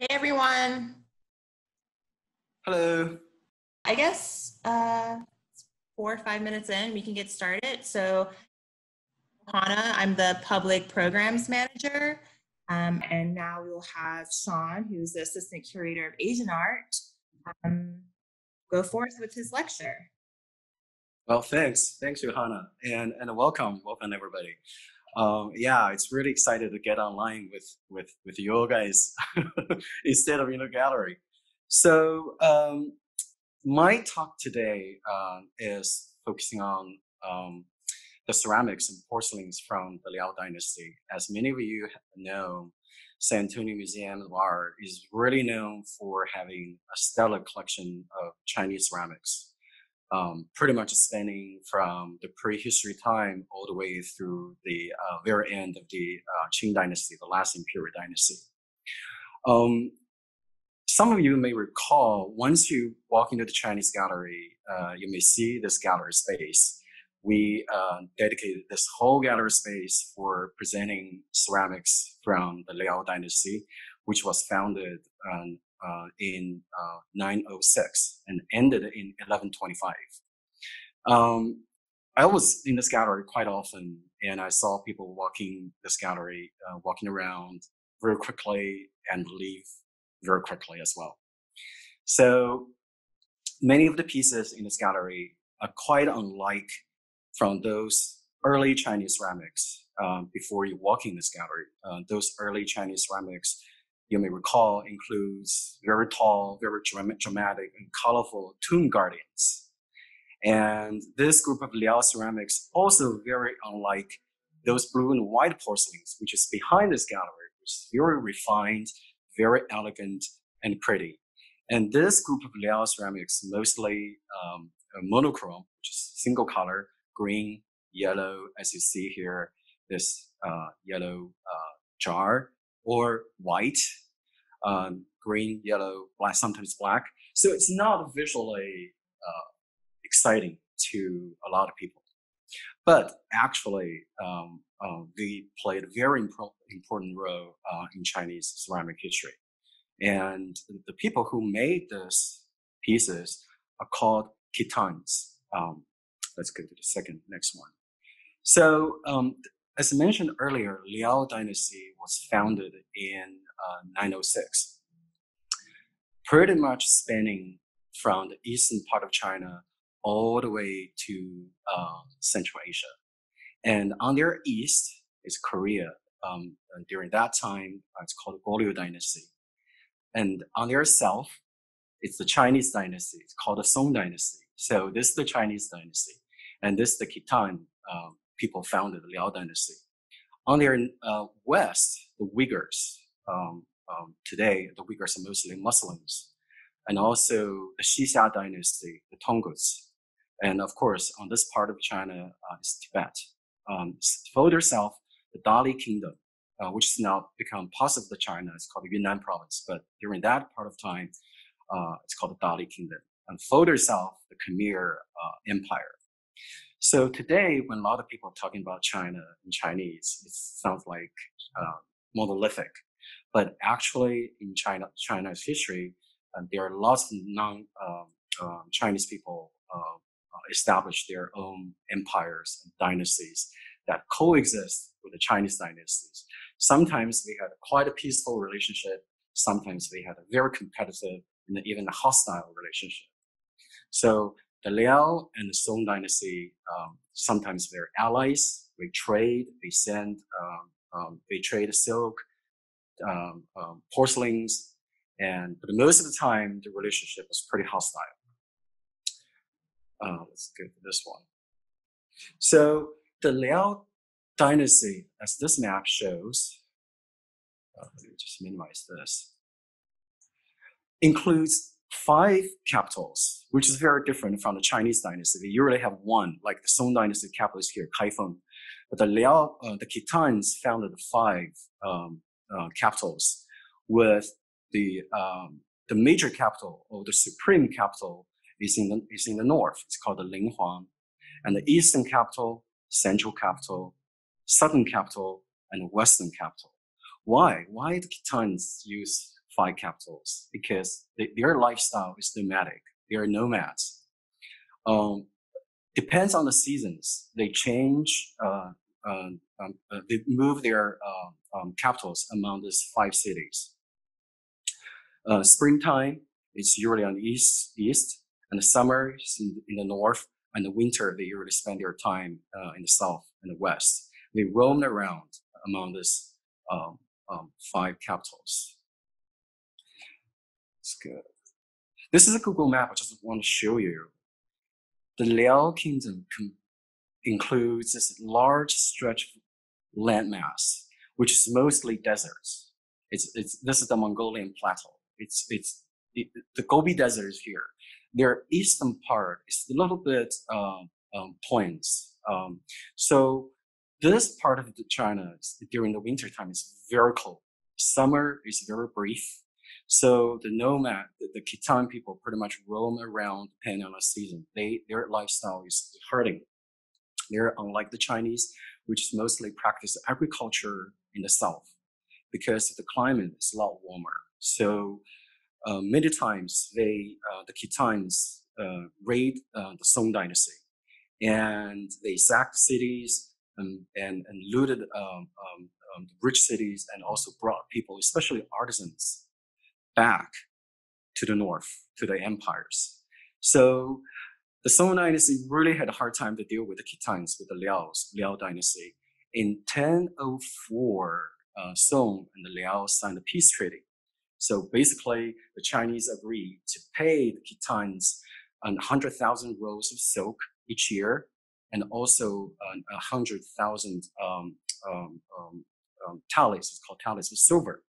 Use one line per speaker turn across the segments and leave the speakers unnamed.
Hey everyone.
Hello.
I guess uh, four or five minutes in, we can get started. So, Hannah, I'm the public programs manager. Um, and now we'll have Shawn, who's the assistant curator of Asian art, um, go forth with his lecture.
Well, thanks. Thanks, Johanna. And, and welcome. Welcome, everybody. Um, yeah, it's really excited to get online with, with, with you guys instead of in a gallery. So um, my talk today uh, is focusing on um, the ceramics and porcelains from the Liao dynasty. As many of you know, San Antonio Museum of Art is really known for having a stellar collection of Chinese ceramics, um, pretty much spanning from the prehistory time all the way through the uh, very end of the uh, Qing dynasty, the last imperial dynasty. Um, some of you may recall, once you walk into the Chinese gallery, uh, you may see this gallery space. We uh, dedicated this whole gallery space for presenting ceramics from the Liao dynasty, which was founded um, in 906 and ended in 1125. Um, I was in this gallery quite often, and I saw people walking this gallery, uh, walking around very quickly and leave very quickly as well. So many of the pieces in this gallery are quite unlike from those early Chinese ceramics um, before you walk in this gallery. Uh, those early Chinese ceramics, you may recall, includes very tall, very dramatic and colorful tomb guardians. And this group of Liao ceramics also very unlike those blue and white porcelains, which is behind this gallery, which is very refined, very elegant and pretty. And this group of Liao ceramics, mostly um, monochrome, which is single color, green, yellow, as you see here, this uh, yellow uh, jar, or white, um, green, yellow, black, sometimes black. So it's not visually uh, exciting to a lot of people. But actually, um, uh, they played a very important role uh, in Chinese ceramic history. And the people who made these pieces are called khitans. Um, let's go to the second, next one. So, um, as I mentioned earlier, Liao dynasty was founded in uh, 906, pretty much spanning from the eastern part of China all the way to uh, Central Asia. And on their east is Korea. Um, during that time, uh, it's called Goryeo dynasty. And on their south, it's the Chinese dynasty. It's called the Song dynasty. So this is the Chinese dynasty. And this is the Khitan uh, people founded the Liao dynasty. On their uh, west, the Uyghurs. Um, um, today, the Uyghurs are mostly Muslims. And also the Xixia dynasty, the Tanguts. And of course, on this part of China uh, is Tibet. Um, further south, the Dali Kingdom, uh, which has now become part of the China, it's called the Yunnan province. But during that part of time, uh, it's called the Dali Kingdom. And further south, the Khmer uh, Empire. So today, when a lot of people are talking about China in Chinese, it sounds like uh, monolithic. But actually, in China, China's history, uh, there are lots of non-Chinese um, people established their own empires and dynasties that coexist with the Chinese dynasties. Sometimes we had quite a peaceful relationship. Sometimes we had a very competitive and even a hostile relationship. So the Liao and the Song dynasty, um, sometimes they're allies. They trade, they send, um, um, they trade silk, um, um, porcelains, and but most of the time the relationship was pretty hostile. Uh, let's go to this one. So the Liao dynasty, as this map shows, uh, let me just minimize this, includes five capitals, which is very different from the Chinese dynasty. They usually have one, like the Song dynasty capital is here, Kaifeng. But the Liao, uh, the Khitans founded five um, uh, capitals with the, um, the major capital or the supreme capital is in the, is in the north. It's called the Linhuang. And the eastern capital, central capital, southern capital, and western capital. Why? Why the Khitans use five capitals because they, their lifestyle is nomadic. They are nomads. Um, depends on the seasons. They change. Uh, um, um, uh, they move their uh, um, capitals among these five cities. Uh, springtime is usually on the east, east, and the summer is in, in the north, and the winter they usually spend their time uh, in the south and the west. They roam around among these um, um, five capitals. Good. This is a Google map. I just want to show you. The Liao Kingdom includes this large stretch of landmass, which is mostly deserts. It's, it's, this is the Mongolian plateau. It's, it's, it, the Gobi Desert is here. Their eastern part is a little bit um, um, plains. Um, so this part of China during the winter time is very cold. Summer is very brief. So the nomad, the, the Khitan people pretty much roam around depending on the season. They, their lifestyle is herding. They're unlike the Chinese, which mostly practice agriculture in the south because the climate is a lot warmer. So uh, many times they, uh, the Khitans uh, raid uh, the Song dynasty and they sacked cities and, and, and looted um, um, um, rich cities and also brought people, especially artisans, back to the north, to the empires. So the Song dynasty really had a hard time to deal with the Khitans, with the Liaos, Liao dynasty. In 1004, uh, Song and the Liao signed a peace treaty. So basically, the Chinese agreed to pay the Khitans 100,000 rolls of silk each year and also uh, 100,000 um, um, um, um, it's called tallies of silver.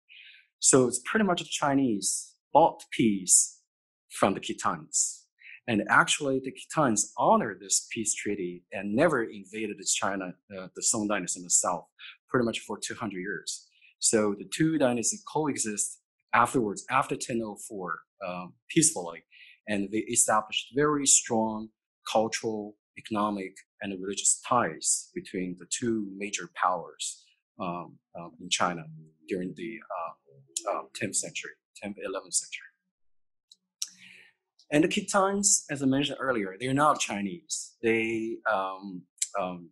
So it's pretty much Chinese bought peace from the Khitans. And actually, the Khitans honored this peace treaty and never invaded China, uh, the Song dynasty in the south, pretty much for 200 years. So the two dynasties coexist afterwards, after 1004, um, peacefully, and they established very strong cultural, economic, and religious ties between the two major powers um, um, in China during the uh, 10th um, century, 10th, 11th century. And the Khitans, as I mentioned earlier, they're not Chinese. They um, um,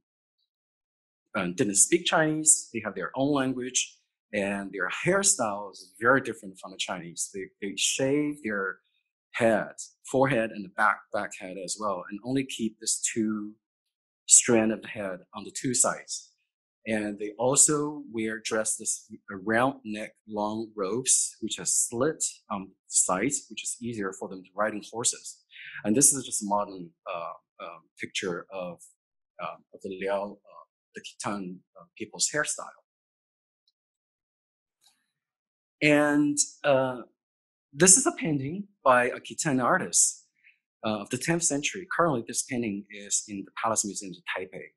uh, didn't speak Chinese. They have their own language, and their hairstyle is very different from the Chinese. They, they shave their head, forehead, and the back back head as well, and only keep this two strand of the head on the two sides. And they also wear dress this round neck long robes, which has slit on the sides, which is easier for them to ride riding horses. And this is just a modern uh, uh, picture of, uh, of the Liao, uh, the Khitan uh, people's hairstyle. And uh, this is a painting by a Khitan artist of the 10th century. Currently, this painting is in the Palace Museum of Taipei.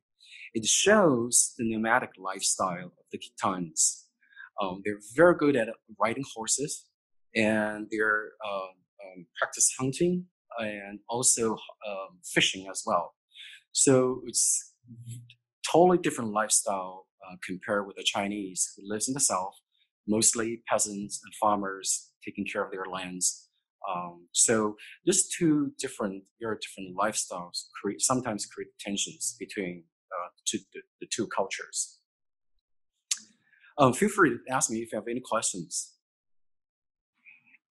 It shows the nomadic lifestyle of the Khitans. Um, they're very good at riding horses, and they're uh, um, practice hunting and also um, fishing as well. So it's totally different lifestyle uh, compared with the Chinese who lives in the south, mostly peasants and farmers taking care of their lands. Um, so these two different, very different lifestyles create sometimes create tensions between uh, to the, the, two cultures. Um, feel free to ask me if you have any questions.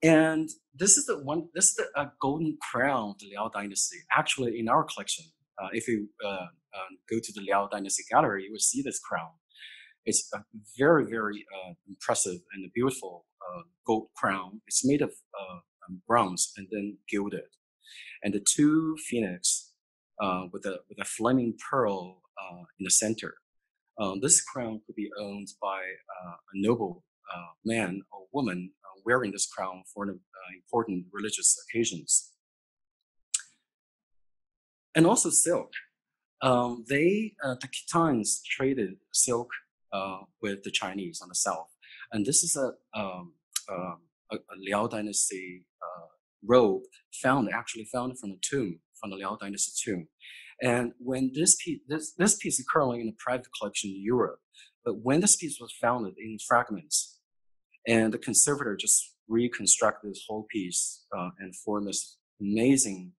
And this is the one, this is the uh, golden crown of the Liao dynasty. Actually, in our collection, uh, if you uh, um, go to the Liao dynasty gallery, you will see this crown. It's a very, very uh, impressive and beautiful uh, gold crown. It's made of um, bronze and then gilded. And the two phoenix with a with a flaming pearl uh, in the center. Um, this crown could be owned by uh, a noble uh, man or woman wearing this crown for important religious occasions. And also silk. Um, they, the Khitans traded silk with the Chinese on the south. And this is a, um, um a, Liao dynasty uh, robe found, actually found from a tomb, from the Liao dynasty tomb. And when this piece, this, this piece is currently in a private collection in Europe, but when this piece was found in fragments, and the conservator just reconstructed this whole piece uh, and form this amazing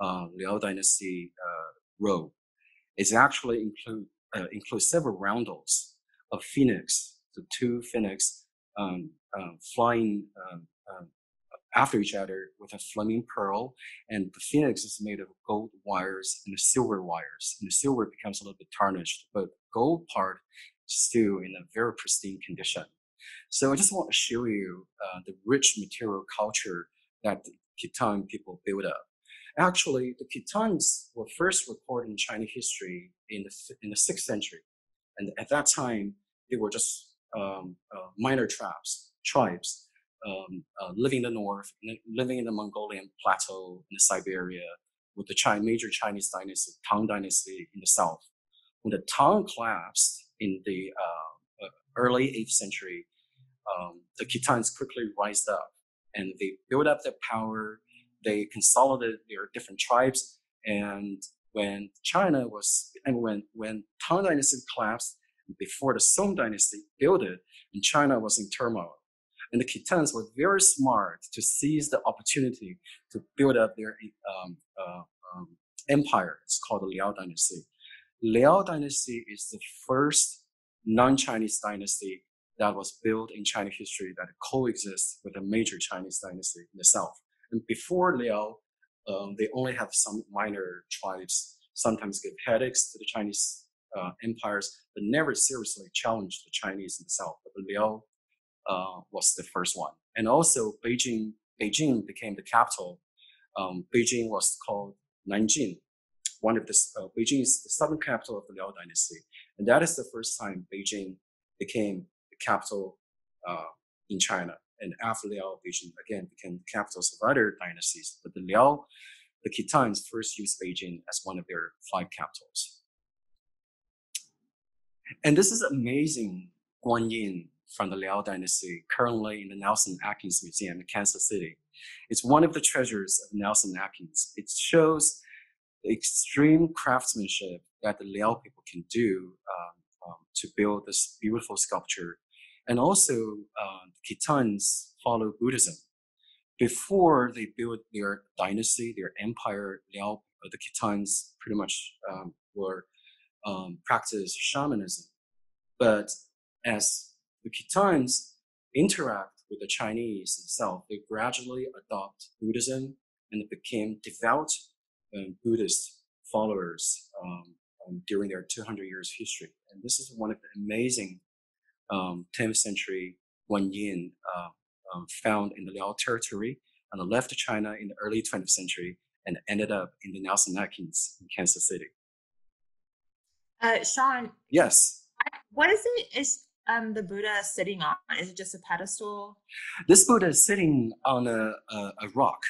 uh, Liao Dynasty uh, robe. It actually include uh, includes several roundels of phoenix, the two phoenix um, um, flying um, um, after each other with a flaming pearl, and the phoenix is made of gold wires and silver wires, and the silver becomes a little bit tarnished, but gold part is still in a very pristine condition. So I just want to show you uh, the rich material culture that the Khitan people build up. Actually, the Khitans were first recorded in Chinese history in the, in the 6th century. And at that time, they were just um, uh, minor tribes, tribes um, uh, living in the north, living in the Mongolian plateau in Siberia, with the China, major Chinese dynasty, Tang dynasty in the south. When the Tang collapsed in the uh, uh early 8th century, um, the Khitans quickly rised up and they built up their power. They consolidated their different tribes. And when China was, and when, when Tang Dynasty collapsed, before the Song Dynasty built it, and China was in turmoil. And the Khitans were very smart to seize the opportunity to build up their um, uh, um, empire. It's called the Liao Dynasty. Liao Dynasty is the first non-Chinese dynasty that was built in Chinese history that coexists with a major Chinese dynasty in the south. And before Liao, um, they only have some minor tribes sometimes give headaches to the Chinese uh, empires, but never seriously challenged the Chinese in the south. But the Liao uh, was the first one. And also Beijing, Beijing became the capital. Um, Beijing was called Nanjing. One of the, uh, Beijing is the southern capital of the Liao dynasty. And that is the first time Beijing became the capital uh, in China. And after Liao, Beijing again became the capitals of other dynasties. But the Liao, the Khitans first used Beijing as one of their five capitals. And this is amazing Guanyin from the Liao dynasty, currently in the Nelson Atkins Museum in Kansas City. It's one of the treasures of Nelson Atkins. It shows the extreme craftsmanship that the Liao people can do um, um, to build this beautiful sculpture and also, uh, the Khitans follow Buddhism. Before they built their dynasty, their empire, Liao, uh, the Khitans pretty much um, were um, practice shamanism. But as the Khitans interact with the Chinese itself, they gradually adopt Buddhism and became devout um, Buddhist followers um, um, during their 200 years history. And this is one of the amazing um, 10th century Guanyin uh, um, found in the Liao territory and left China in the early 20th century and ended up in the Nelson Atkins in Kansas City.
Uh, Shawn.
Yes.
What is it? Is um, the Buddha sitting on? Is it just a pedestal?
This Buddha is sitting on a, a, a rock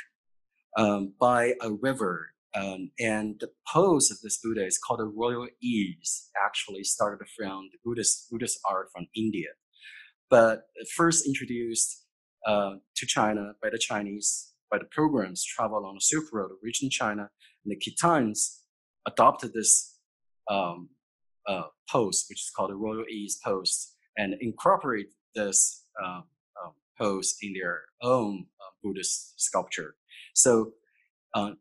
um, by a river um, and the pose of this Buddha is called the royal ease, actually started from the Buddhist, Buddhist art from India. But first introduced uh, to China by the Chinese, by the pilgrims travel along the Silk Road, reaching China, and the Khitans adopted this um, uh, pose, which is called the royal ease pose, and incorporate this uh, pose in their own uh, Buddhist sculpture. So uh,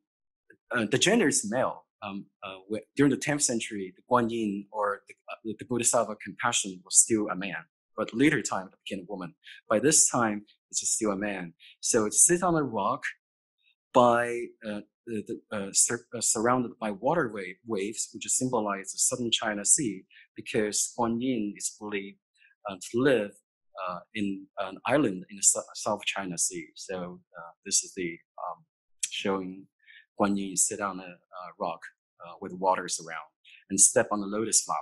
uh, the gender is male. Um, uh, during the 10th century, the Guanyin or the, uh, the Bodhisattva compassion was still a man, but later time it became a woman. By this time, it's still a man. So it sits on a rock by the, uh, sur uh, surrounded by water wave, waves, which symbolize the southern China Sea, because Guanyin is believed to live in an island in the South China Sea. So this is the um, showing Guanyin sit on a uh, rock uh, with waters around and step on the lotus flower.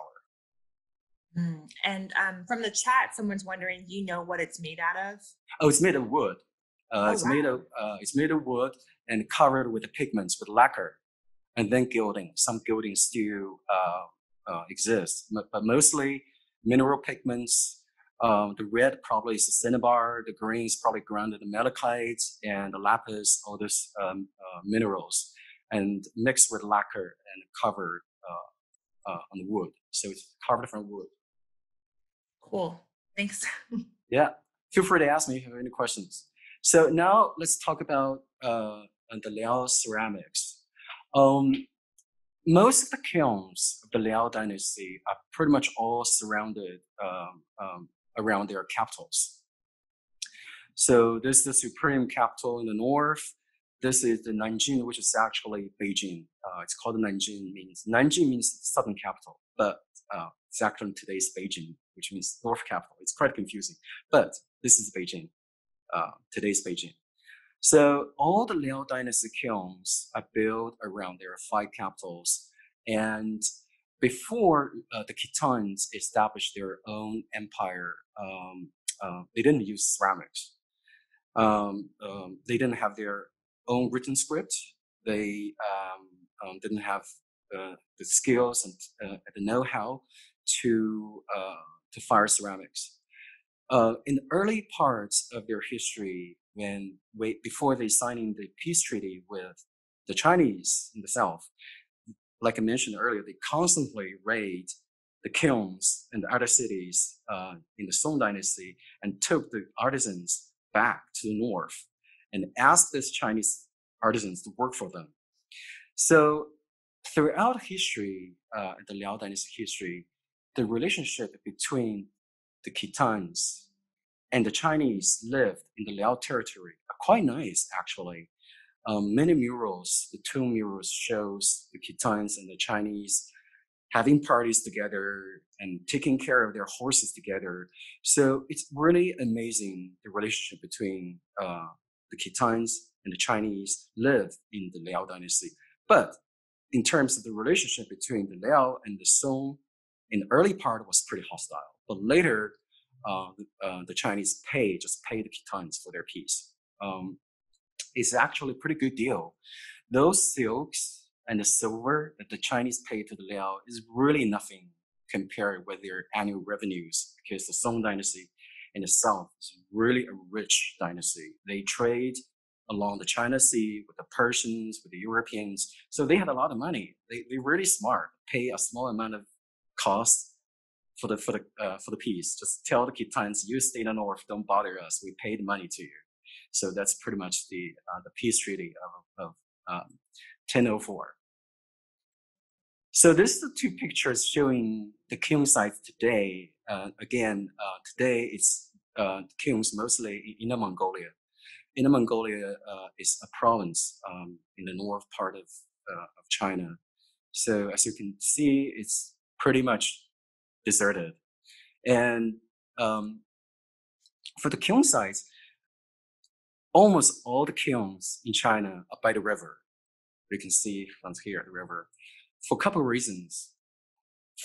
Mm. And um, from the chat, someone's wondering, you know what it's made out of?
Oh, it's made of wood. Uh, oh, it's wow. made of uh, it's made of wood and covered with pigments with lacquer, and then gilding. Some gilding still uh, uh, exists, but mostly mineral pigments um, the red probably is the cinnabar, the green is probably grounded malachite, and the lapis, all these um, uh, minerals, and mixed with lacquer and covered uh, uh, on the wood. So it's carved from wood.
Cool. Thanks.
yeah. Feel free to ask me if you have any questions. So now let's talk about uh, the Liao ceramics. Um, most of the kilns of the Liao dynasty are pretty much all surrounded um, um, around their capitals. So this is the supreme capital in the north. This is the Nanjing, which is actually Beijing. Uh, it's called Nanjing means Nanjing means southern capital, but uh, it's actually today's Beijing, which means north capital. It's quite confusing, but this is Beijing, uh, today's Beijing. So all the Liao dynasty kilns are built around their five capitals. And before uh, the Khitans established their own empire, um, uh, they didn't use ceramics. Um, um, they didn't have their own written script. They um, um, didn't have uh, the skills and uh, the know-how to uh, to fire ceramics. Uh, in the early parts of their history, when wait, before they signing the peace treaty with the Chinese in the south, like I mentioned earlier, they constantly raid the kilns and the other cities uh, in the Song Dynasty and took the artisans back to the north and asked these Chinese artisans to work for them. So throughout history, uh, the Liao Dynasty history, the relationship between the Khitans and the Chinese lived in the Liao territory quite nice, actually. Um, many murals, the tomb murals shows the Khitans and the Chinese having parties together and taking care of their horses together. So it's really amazing the relationship between uh, the Khitans and the Chinese live in the Liao dynasty. But in terms of the relationship between the Liao and the Song, in the early part was pretty hostile. But later, uh, uh, the Chinese pay just pay the Khitans for their peace. Um, it's actually a pretty good deal. Those silks and the silver that the Chinese pay to the Liao is really nothing compared with their annual revenues because the Song dynasty in the south is really a rich dynasty. They trade along the China Sea with the Persians, with the Europeans. So they had a lot of money. They, they're really smart, pay a small amount of cost for the, for the, uh, for the peace. Just tell the Khitans, you stay in the north, don't bother us. We paid money to you. So that's pretty much the, uh, the peace treaty of, of um, 1004. So this is the two pictures showing the kiln sites today. Uh, again, uh, today it's uh, kilns mostly in Inner Mongolia. Inner Mongolia uh, is a province um, in the north part of, uh, of China. So as you can see, it's pretty much deserted. And um, for the kiln sites, almost all the kilns in China are by the river. You can see from here, the river for a couple of reasons.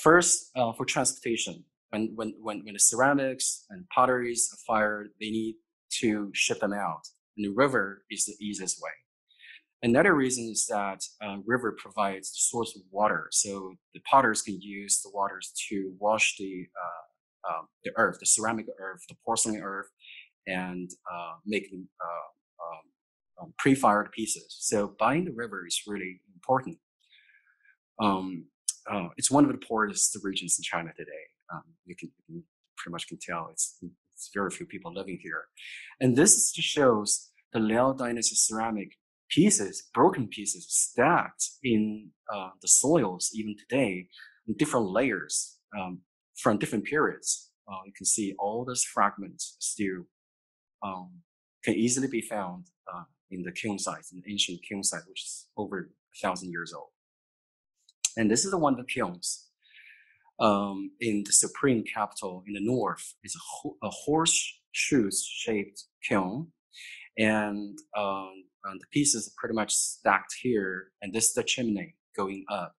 First, uh, for transportation. When, when, when, when the ceramics and potteries are fired, they need to ship them out. And the river is the easiest way. Another reason is that uh, river provides the source of water, so the potters can use the waters to wash the uh, uh, the earth, the ceramic earth, the porcelain earth, and uh, make them uh, um, um, pre-fired pieces. So buying the river is really important. Um, uh, it's one of the poorest regions in China today. Um, you, can, you, can, pretty much can tell it's, it's very few people living here. And this just shows the Liao dynasty ceramic pieces, broken pieces, stacked in uh, the soils even today in different layers um, from different periods. Uh, you can see all those fragments still um, can easily be found uh, in the kiln site, in the ancient kiln site, which is over a thousand years old. And this is the one of the kilns um, in the supreme capital in the north. It's a, ho- a horseshoe shaped kiln. And, um, and the pieces are pretty much stacked here. And this is the chimney going up.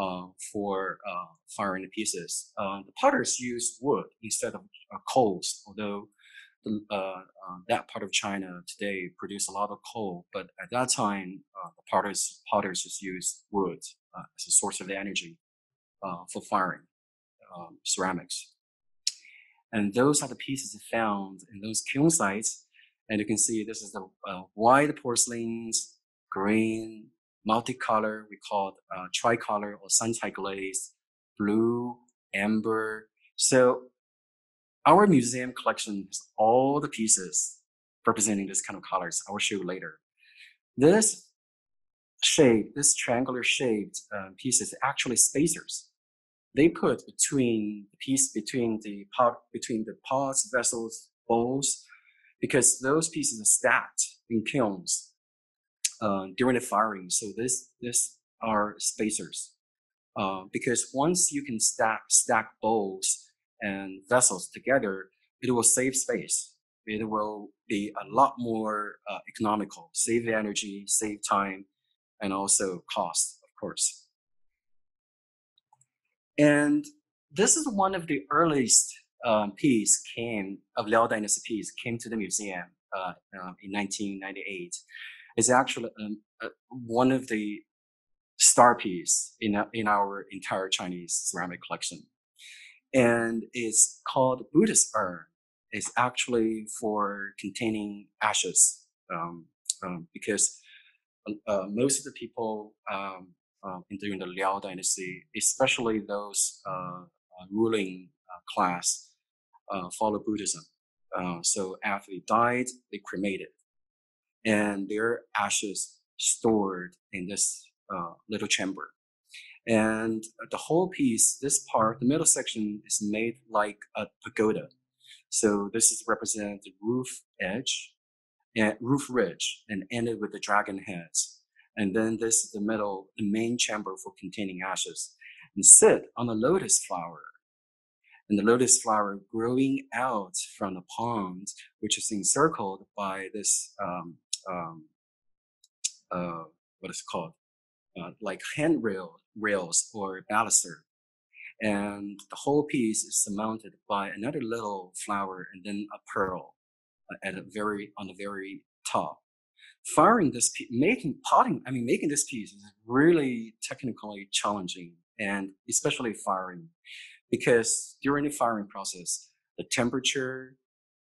Uh, for uh, firing the pieces. Uh, the potters use wood instead of uh, coals, although the, uh, uh, that part of China today produce a lot of coal, but at that time, the potters, potters just use wood as a source of energy for firing um, ceramics. And those are the pieces found in those kiln sites. And you can see this is the uh, white porcelains, green, multicolor, we call it uh, tricolor or sunshine glaze, blue, amber. So our museum collection has all the pieces representing this kind of colors. I will show you later. This shape, this triangular shaped uh, pieces, actually spacers. They put between the piece between the pot between the pots, vessels, bowls, because those pieces are stacked in kilns uh, during the firing. So this this are spacers. Uh, because once you can stack stack bowls and vessels together, it will save space. It will be a lot more uh, economical, save energy, save time, and also cost, of course. And this is one of the earliest um, piece came of Liao Dynasty piece came to the museum uh, uh, in 1998. It's actually um, uh, one of the star piece in, in our entire Chinese ceramic collection. And it's called Buddhist urn. It's actually for containing ashes um, um, because uh, most of the people um, uh, during the Liao dynasty, especially those uh, uh ruling uh, class, uh, follow Buddhism. Um, so after they died, they cremated, and their ashes stored in this uh, little chamber. And the whole piece, this part, the middle section is made like a pagoda. So this is represent the roof edge and roof ridge and ended with the dragon heads. And then this is the middle, the main chamber for containing ashes and sit on the lotus flower. And the lotus flower growing out from the pond, which is encircled by this, um, um, uh, what is it called? Uh, like handrail rails or baluster. And the whole piece is surmounted by another little flower and then a pearl uh, at a very on the very top. Firing this piece, making potting, I mean, making this piece is really technically challenging, and especially firing, because during the firing process, the temperature,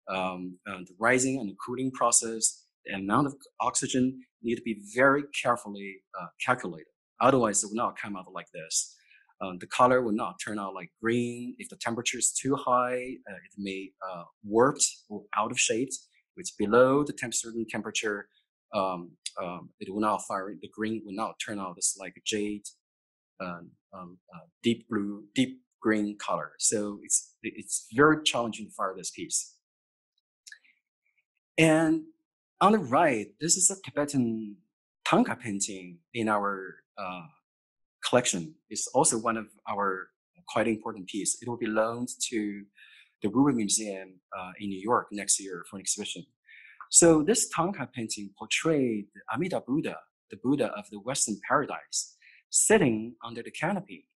um, uh, the rising and the cooling process, the amount of oxygen need to be very carefully uh, calculated. Otherwise, it will not come out like this. Um, the color will not turn out like green. If the temperature is too high, uh, it may uh, or out of shape. If it's below the temp- certain temperature, um, um, it will not fire. The green will not turn out as like jade, um, um, uh, deep blue, deep green color. So it's it's very challenging to fire this piece. And on the right, this is a Tibetan Thangka painting in our uh, collection. It's also one of our quite important piece. It will be loaned to the Rubin Museum uh, in New York next year for an exhibition. So this Thangka painting portrayed Amida Buddha, the Buddha of the Western paradise, sitting under the canopy.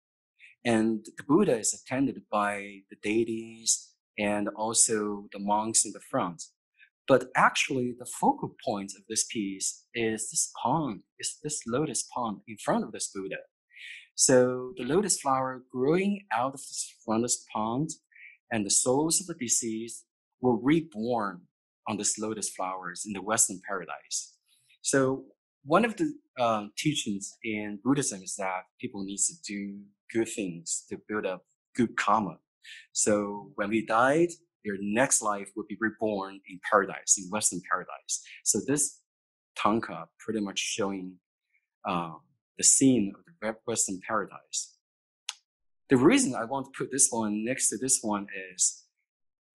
And the Buddha is attended by the deities and also the monks in the front. But actually, the focal point of this piece is this pond, is this lotus pond in front of this Buddha. So the lotus flower growing out of this, from this pond, and the souls of the deceased were reborn on this lotus flowers in the Western paradise. So one of the uh, teachings in Buddhism is that people need to do good things to build up good karma. So when we died, their next life would be reborn in paradise, in Western paradise. So this Thangka pretty much showing um, the scene of the Western paradise. The reason I want to put this one next to this one is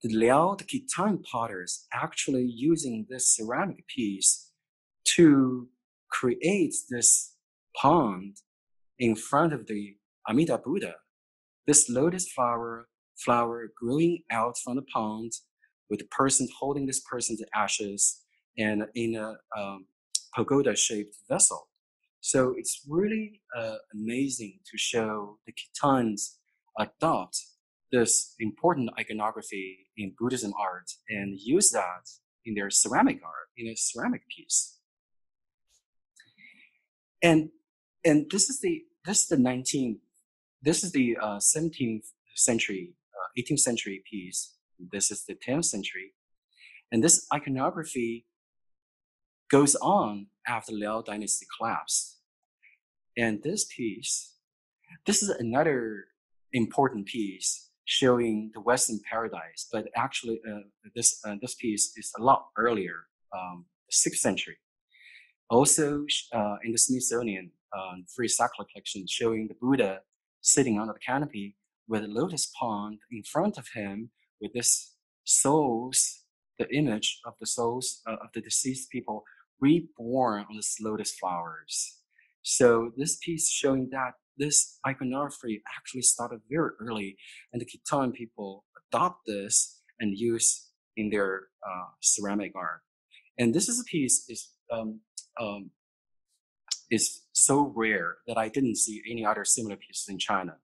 the Liao, the Khitan potters actually using this ceramic piece to create this pond in front of the Amida Buddha. This lotus flower, flower growing out from the pond with the person holding this person's ashes and in a um, pagoda shaped vessel. So it's really uh, amazing to show the Khitans adopt this important iconography in Buddhism art and use that in their ceramic art, in a ceramic piece. And and this is the this is the 19th, this is the uh, 17th century, uh, 18th century piece. This is the 10th century, and this iconography goes on after the Liao dynasty collapsed. And this piece, this is another important piece showing the Western paradise, but actually uh, this uh, this piece is a lot earlier. um, 6th century. Also, uh, in the Smithsonian um, Freer Sackler collection, showing the Buddha sitting under the canopy with a lotus pond in front of him with this souls, the image of the souls uh, of the deceased people reborn on this lotus flowers. So this piece showing that this iconography actually started very early and the Khitan people adopt this and use in their uh, ceramic art. And this is a piece is um, um, is so rare that I didn't see any other similar pieces in China.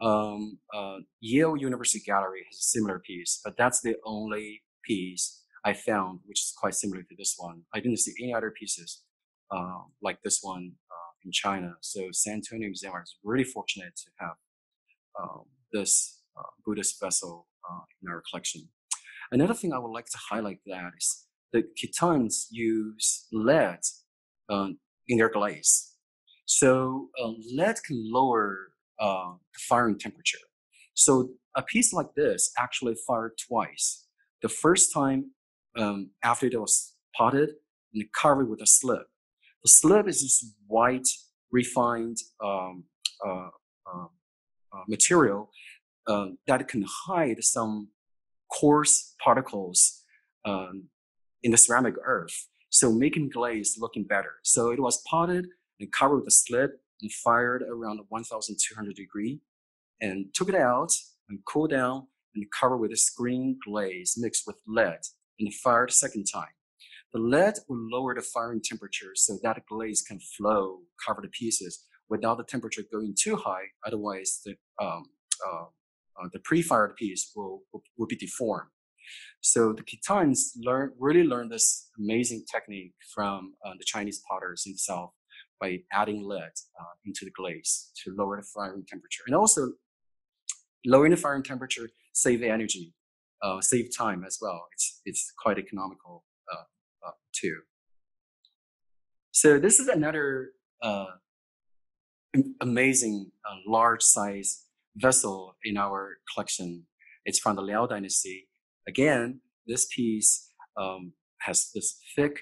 Um, uh, Yale University Gallery has a similar piece, but that's the only piece I found which is quite similar to this one. I didn't see any other pieces uh, like this one uh, in China. So San Antonio Museum is really fortunate to have um, this uh, Buddhist vessel uh, in our collection. Another thing I would like to highlight that is the Khitans use lead um, in their glaze. So uh, lead can lower uh, the firing temperature. So a piece like this actually fired twice. The first time um, after it was potted and covered with a slip. The slip is this white, refined um, uh, uh, uh, material um, that can hide some coarse particles um, in the ceramic earth, so making glaze looking better. So it was potted and covered with a slip and fired around 1,200 degree, and took it out and cooled down and covered with a screen glaze mixed with lead and fired a second time. The lead will lower the firing temperature so that glaze can flow, cover the pieces without the temperature going too high. Otherwise, the um, uh, uh, the pre-fired piece will, will, will be deformed. So the Khitans learn really learned this amazing technique from uh, the Chinese potters themselves by adding lead uh, into the glaze to lower the firing temperature, and also lowering the firing temperature save energy, uh, save time as well. It's it's quite economical uh, uh, too. So this is another amazing large size vessel in our collection. It's from the Liao dynasty. Again, this piece um, has this thick,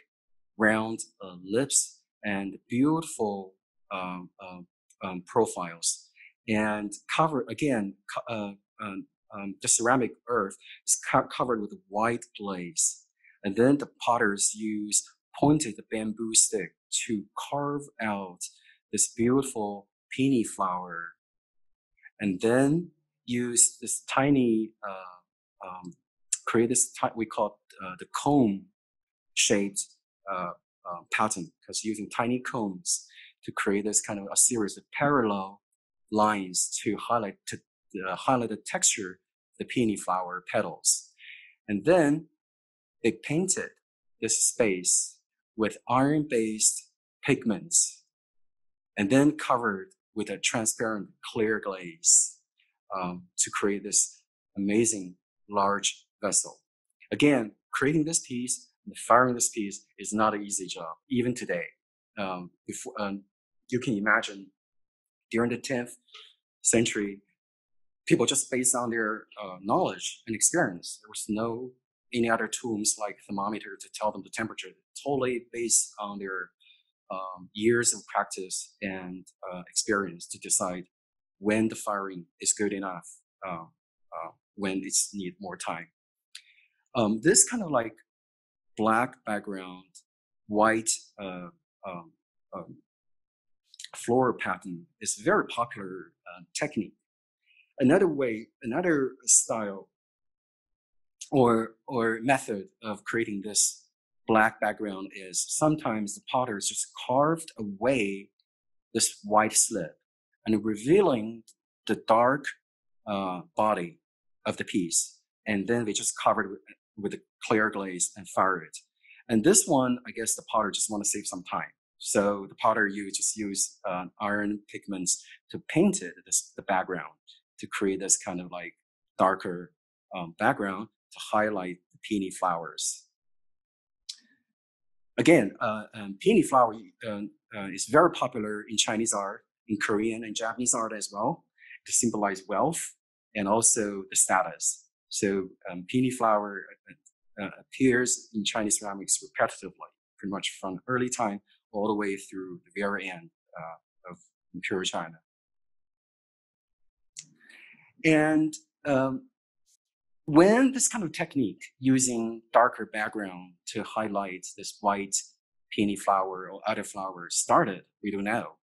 round uh, lips and beautiful um, um, um profiles. And covered again, uh, um, um, the ceramic earth is co- covered with white glaze. And then the potters use pointed bamboo stick to carve out this beautiful peony flower and then use this tiny, uh, um, create this, type we call uh, the comb shaped uh, uh pattern because using tiny combs to create this kind of a series of parallel lines to highlight to uh, highlight the texture of the peony flower petals. And then they painted this space with iron-based pigments and then covered with a transparent clear glaze um, to create this amazing large vessel. Again, creating this piece and firing this piece is not an easy job, even today. Um, before, um, you can imagine during the 10th century, people just based on their uh, knowledge and experience, there was no any other tools like thermometer to tell them the temperature, totally based on their um, years of practice and uh, experience to decide when the firing is good enough, uh, uh, when it's need more time. Um, this kind of like black background, white uh, um, um, floral pattern is very popular uh, technique. Another way, another style or or method of creating this black background is sometimes the potters just carved away this white slip and revealing the dark uh, body of the piece. And then they just covered with, a clear glaze and fire it. And this one, I guess the potter just want to save some time. So the potter you just use uh, iron pigments to paint it, this, the background, to create this kind of like darker um, background to highlight the peony flowers again, uh, um, peony flower uh, uh, is very popular in Chinese art, in Korean and Japanese art as well, to symbolize wealth and also the status. So um, peony flower, uh, uh, appears in Chinese ceramics repetitively, pretty much from early time all the way through the very end uh, of Imperial China. And um, when this kind of technique using darker background to highlight this white peony flower or other flowers started, we don't know.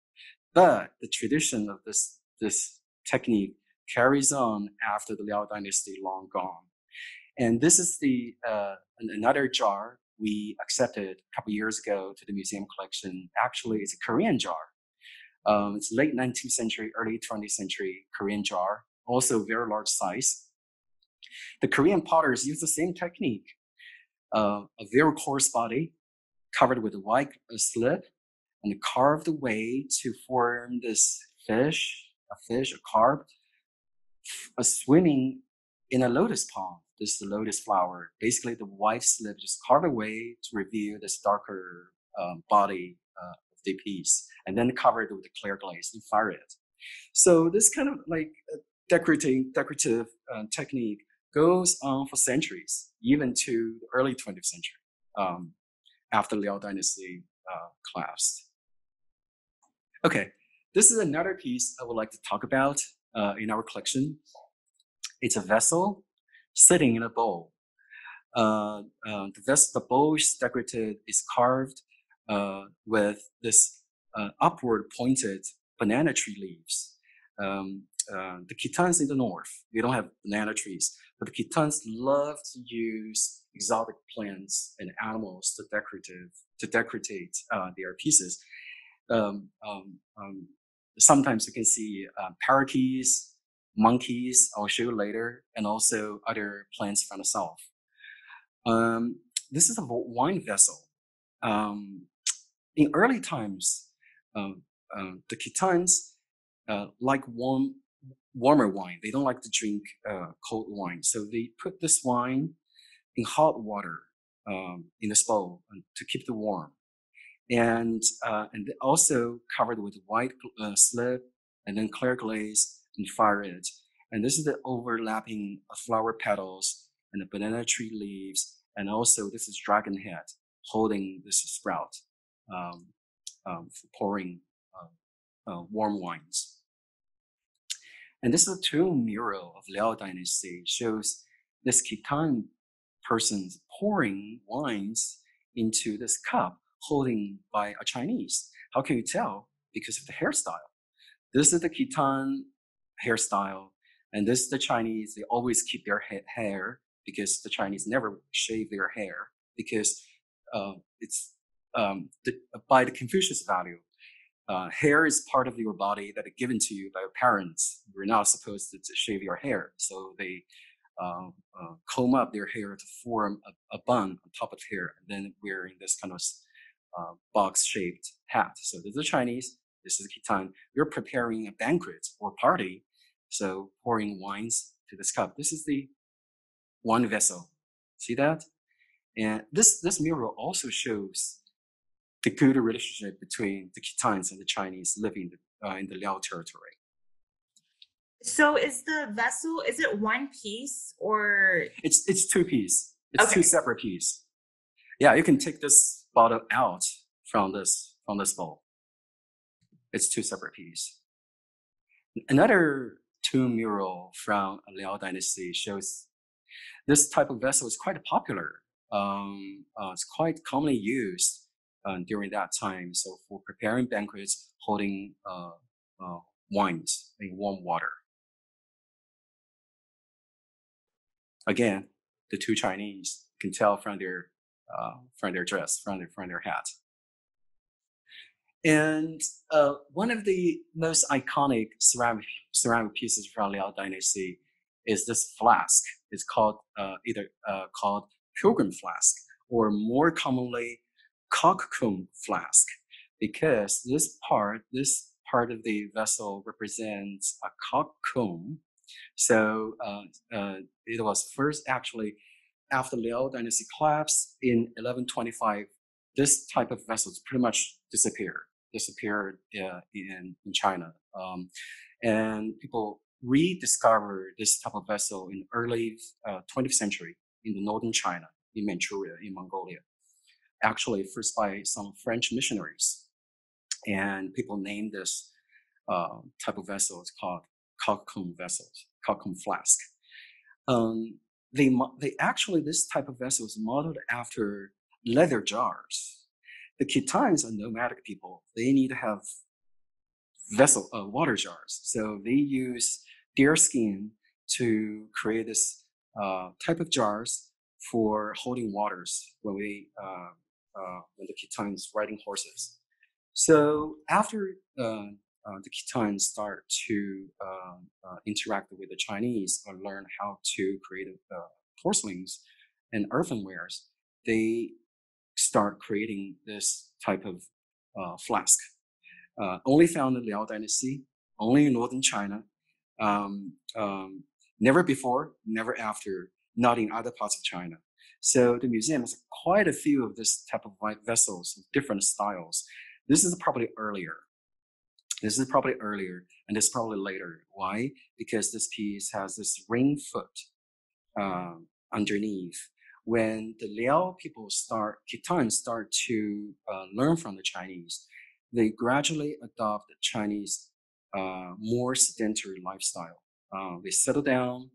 But the tradition of this, this technique carries on after the Liao dynasty long gone. And this is the uh, another jar we accepted a couple years ago to the museum collection. Actually, it's a Korean jar. Um, it's late 19th century, early 20th century Korean jar, also very large size. The Korean potters use the same technique, uh, a very coarse body covered with a white slip and carved away to form this fish, a fish, a carp, a swimming in a lotus pond. This is the lotus flower. Basically, the white slip just carved away to reveal this darker um, body uh, of the piece, and then covered with the clear glaze and fire it. So this kind of like uh, decorative decorative uh, technique goes on for centuries, even to the early 20th century, um, after Liao Dynasty uh, collapsed. Okay, this is another piece I would like to talk about uh, in our collection. It's a vessel sitting in a bowl. Uh, uh, the, vessel, the bowl is decorated, is carved uh, with this uh, upward pointed banana tree leaves. Um, uh, the Khitans in the north, they don't have banana trees, but the Khitans love to use exotic plants and animals to decorative to decorate their pieces. Um, um, um, sometimes you can see uh, parakeets, monkeys, I'll show you later, and also other plants from the south. Um, this is a wine vessel. Um, in early times, um, uh, the Khitans like warm, warmer wine. They don't like to drink uh, cold wine. So they put this wine in hot water um, in this bowl to keep it warm and uh, and also covered with white uh, slip and then clear glaze and fire it. And this is the overlapping flower petals and the banana tree leaves, and also this is dragon head holding this sprout um, um, for pouring uh, uh warm wines. And this is a tomb mural of Liao Dynasty shows this Khitan person's pouring wines into this cup holding by a Chinese. How can you tell? Because of the hairstyle. This is the Khitan hairstyle, and this is the Chinese. They always keep their ha- hair because the Chinese never shave their hair because uh, it's um, the, by the Confucius value. Uh, hair is part of your body that is given to you by your parents. You're not supposed to, shave your hair, so they uh, uh, comb up their hair to form a, a, bun on top of hair, and then wearing this kind of uh, box-shaped hat. So this is Chinese. This is Khitan. You're preparing a banquet or party, so pouring wines to this cup. This is the one vessel. See that? And this this mural also shows the good relationship between the Khitans and the Chinese living uh, in the Liao territory.
So is the vessel is it one piece or
it's it's two piece. It's
okay.
two separate piece. Yeah, you can take this bottle out from this from this bowl. It's two separate pieces. Another tomb mural from Liao Dynasty shows this type of vessel is quite popular. Um, uh, it's quite commonly used uh, during that time. So for preparing banquets, holding uh, uh wines in warm water. Again, the two Chinese can tell from their uh, from their dress, from their from their hat. And uh, one of the most iconic ceramic ceramic pieces from Liao Dynasty is this flask. It's called uh, either uh, called pilgrim flask or more commonly cockcomb flask, because this part this part of the vessel represents a cockcomb. So uh, uh, it was first actually after Liao dynasty collapse in 1125, this type of vessels pretty much disappeared, disappeared uh, in, in China. Um, and people rediscovered this type of vessel in early uh, 20th century in the northern China, in Manchuria, in Mongolia. Actually, first by some French missionaries. And people named this uh, type of vessels called cockcomb vessels, cockcomb flask. Um, they, they actually, this type of vessel is modeled after leather jars. The Khitans are nomadic people. They need to have vessel, uh, water jars. So they use deer skin to create this uh, type of jars for holding waters when we uh, uh when the Khitans riding horses. So after uh, uh, the Khitans start to um, interact with the Chinese or learn how to create porcelains and earthenwares, they start creating this type of flask uh, only found in Liao Dynasty, only in northern China, um, um, never before, never after, not in other parts of China. So the museum has quite a few of this type of white vessels different styles. This is probably earlier. This is probably earlier, and this is probably later. Why? Because this piece has this ring foot uh, underneath. When the Liao people start, Khitan start to uh, learn from the Chinese, they gradually adopt the Chinese uh, more sedentary lifestyle. Uh, they settle down,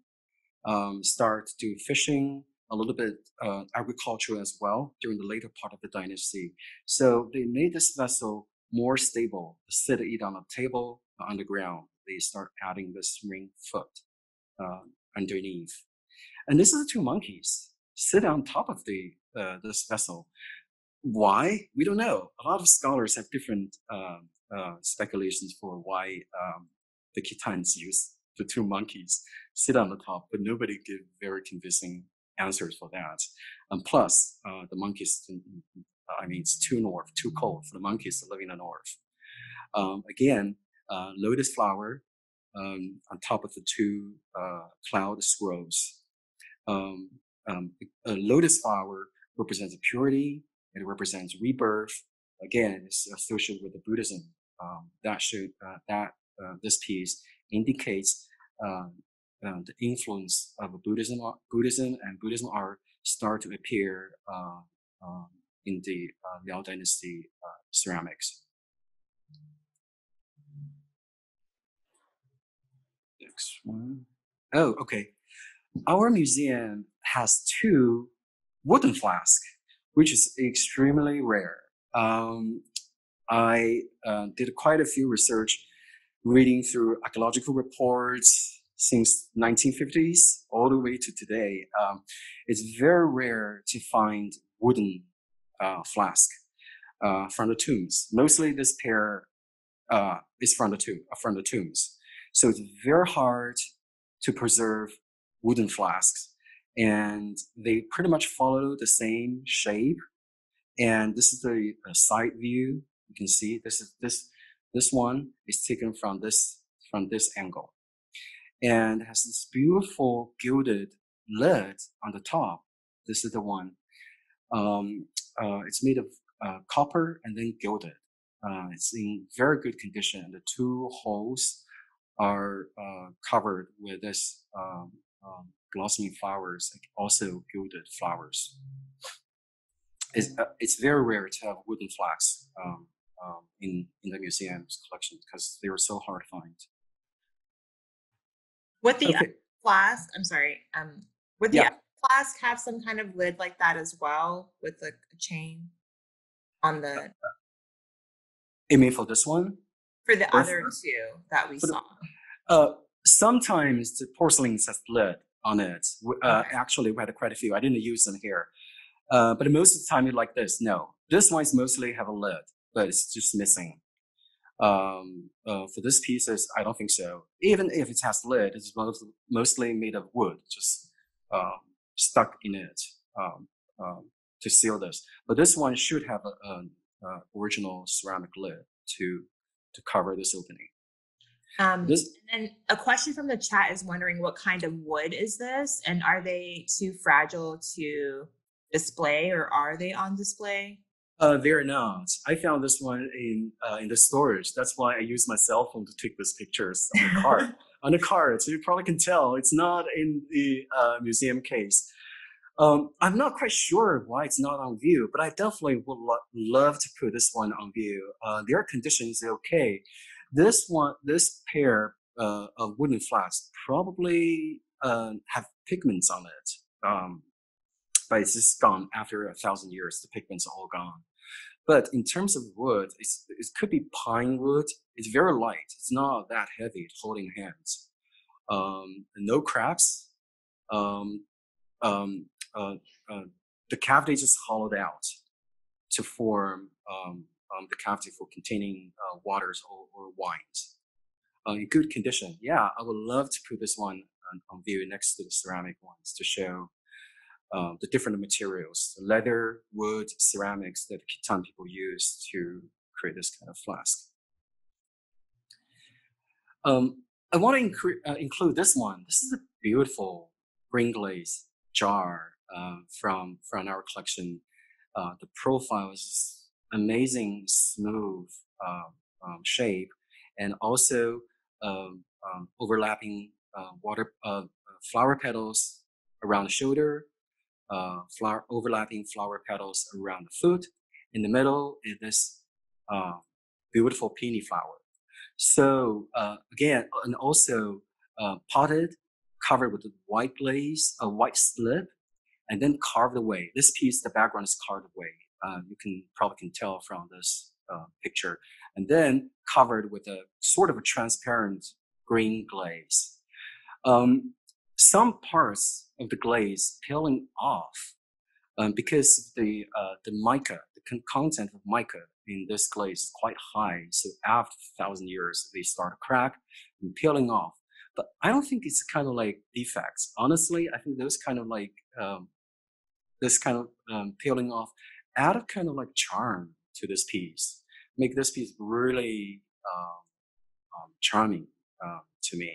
um, start to do fishing, a little bit uh, agriculture as well during the later part of the dynasty. So they made this vessel more stable. Sit eat on a table on the ground. They start adding this ring foot uh, underneath. And this is the two monkeys sit on top of the uh, this vessel why? We don't know. A lot of scholars have different uh, uh, speculations for why um, the Khitans use the two monkeys sit on the top, but nobody give very convincing answers for that. And plus, uh, the monkeys, I mean, it's too north, too cold for the monkeys to live in the north. Um, again, uh, lotus flower um, on top of the two uh, cloud scrolls. Um, um, a lotus flower represents purity, it represents rebirth. Again, it's associated with the Buddhism. Um, that should uh, that uh, this piece indicates um, uh, the influence of Buddhism, Buddhism and Buddhism art start to appear uh, in the uh, Liao Dynasty uh, ceramics. Next one. Oh, okay. Our museum has two wooden flasks which is extremely rare. Um, I uh, did quite a few research reading through archaeological reports since 1950s all the way to today. Um, it's very rare to find wooden uh, flask uh, from the tombs. Mostly this pair uh, is from the tomb, uh, from the tombs. So it's very hard to preserve wooden flasks and they pretty much follow the same shape. And this is the side view. You can see this is this this one is taken from this from this angle, and has this beautiful gilded lid on the top. This is the one. Um, uh, it's made of uh, copper and then gilded. Uh, it's in very good condition. And the two holes are uh, covered with this um, um, blossoming flowers, also gilded flowers. It's, uh, it's very rare to have wooden flags um, um, in, in the museum's collection because they were so hard to find.
What the okay. flask, I'm sorry, um, would the yeah. Flask have some kind of lid like that as well with a, a chain on the?
You mean for this one?
For the or other for, two that we saw.
The, uh, sometimes the porcelain has lid, on it. Uh, actually, we had quite a few. I didn't use them here. Uh, but most of the time, it's like this. No, this one's mostly have a lid, but it's just missing. Um, uh, for this pieces, I don't think so. Even if it has lid, it's mostly made of wood, just um, stuck in it um, um, to seal this. But this one should have an original ceramic lid to to cover this opening.
Um, this, and a question from the chat is wondering what kind of wood is this, and are they too fragile to display, or are they on display?
Uh, they're not. I found this one in uh, in the storage. That's why I use my cell phone to take these pictures on the card. on the card, so you probably can tell it's not in the uh, museum case. Um, I'm not quite sure why it's not on view, but I definitely would lo- love to put this one on view. Uh, their condition is okay. This one, this pair uh, of wooden flasks probably uh, have pigments on it, um, but it's just gone after a thousand years. The pigments are all gone. But in terms of wood, it could be pine wood. It's very light. It's not that heavy holding hands. Um, no cracks. Um, um, uh, uh, the cavity just hollowed out to form um, um, the cavity for containing uh, waters or, or wines. Uh, in good condition, yeah, I would love to put this one on, on view next to the ceramic ones to show uh, the different materials, leather, wood, ceramics that Khitan people use to create this kind of flask. Um, I want to uh, include this one. This is a beautiful green glaze jar uh, from from our collection. Uh, the profile is amazing, smooth um, um, shape, and also um, um overlapping uh, water uh, flower petals around the shoulder, uh, flower overlapping flower petals around the foot. In the middle is this beautiful peony flower. So again, and also potted covered with a white glaze, a white slip, and then carved away. This piece, the background is carved away. Uh, you can probably can tell from this uh, picture, and then covered with a sort of a transparent green glaze. Um, some parts of the glaze peeling off um, because the uh, the mica, the con- content of mica in this glaze is quite high. So after a thousand years, they start to crack and peeling off. But I don't think it's kind of like defects. Honestly, I think those kind of like um, this kind of um, peeling off add a kind of like charm to this piece, make this piece really um, um, charming uh, to me.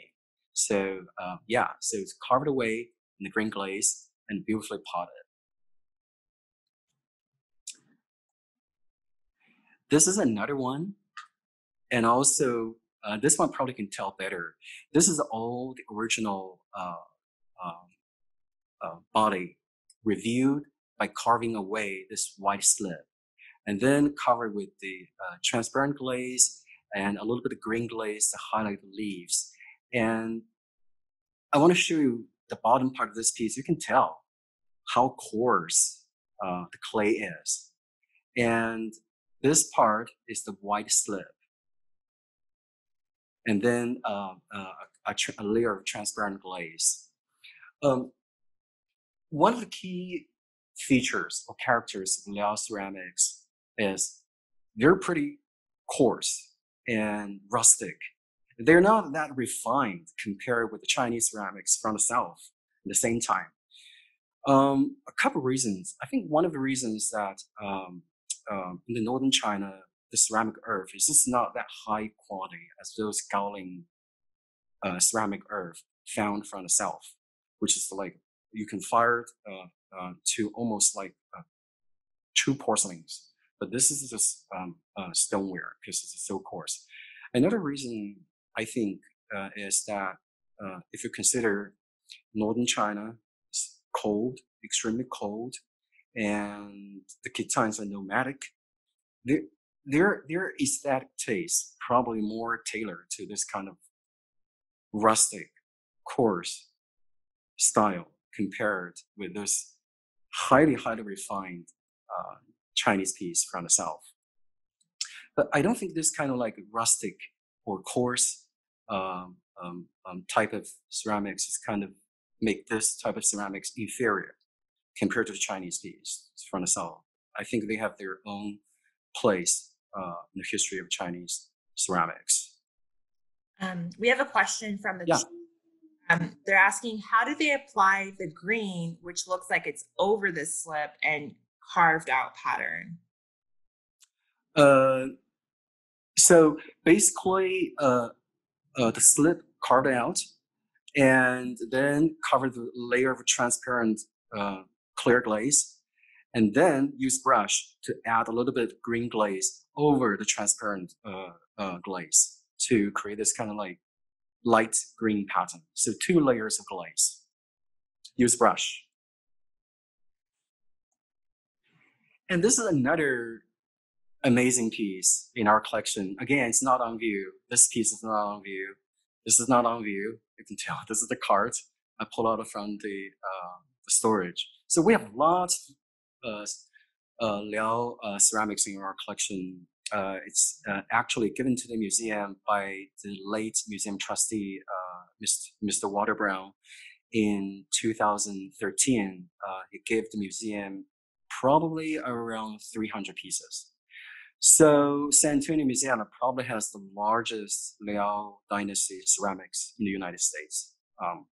So uh, yeah, so it's carved away in the green glaze and beautifully potted. This is another one, and also uh, this one probably can tell better. This is all the original uh, um, uh, body reviewed by carving away this white slip and then covered with the uh, transparent glaze and a little bit of green glaze to highlight the leaves. And I want to show you the bottom part of this piece. You can tell how coarse uh, the clay is. And this part is the white slip and then uh, uh, a, a, layer of transparent glaze. Um, one of the key features or characters of Liao ceramics is they're pretty coarse and rustic. They're not that refined compared with the Chinese ceramics from the south at the same time. Um, a couple reasons. I think one of the reasons that um, um, in the northern China, the ceramic earth is just not that high quality as those Gaoling uh, ceramic earth found from the south, which is like you can fire it uh, uh, to almost like uh, true porcelains. But this is just um, uh, stoneware because it's so coarse. Another reason I think uh, is that if you consider northern China is cold, extremely cold, and the Khitans are nomadic, their their aesthetic taste probably more tailored to this kind of rustic, coarse style compared with this highly highly refined uh, Chinese piece from the south. But I don't think this kind of like rustic or coarse um, um, um, type of ceramics is kind of make this type of ceramics inferior compared to the Chinese piece from the south. I think they have their own place uh, in the history of Chinese ceramics.
Um, we have a question from the yeah. Um, they're asking how do they apply the green, which looks like it's over the slip and carved out pattern?
Uh, so basically, uh, uh, the slip carved out and then cover the layer of transparent uh, clear glaze and then use brush to add a little bit of green glaze over the transparent uh, uh, glaze to create this kind of like light green pattern. So two layers of glaze. Use brush. and this is another amazing piece in our collection. Again, it's not on view. This piece is not on view. This is not on view. You can tell this is the cart I pulled out from the, uh, the storage. So we have lots of uh, uh, Liao uh, ceramics in our collection. Uh, it's uh, actually given to the museum by the late museum trustee, Mr. Mr. Walter Brown, in 2013. he gave the museum probably around 300 pieces. So San Museum probably has the largest Liao Dynasty ceramics in the United States, um,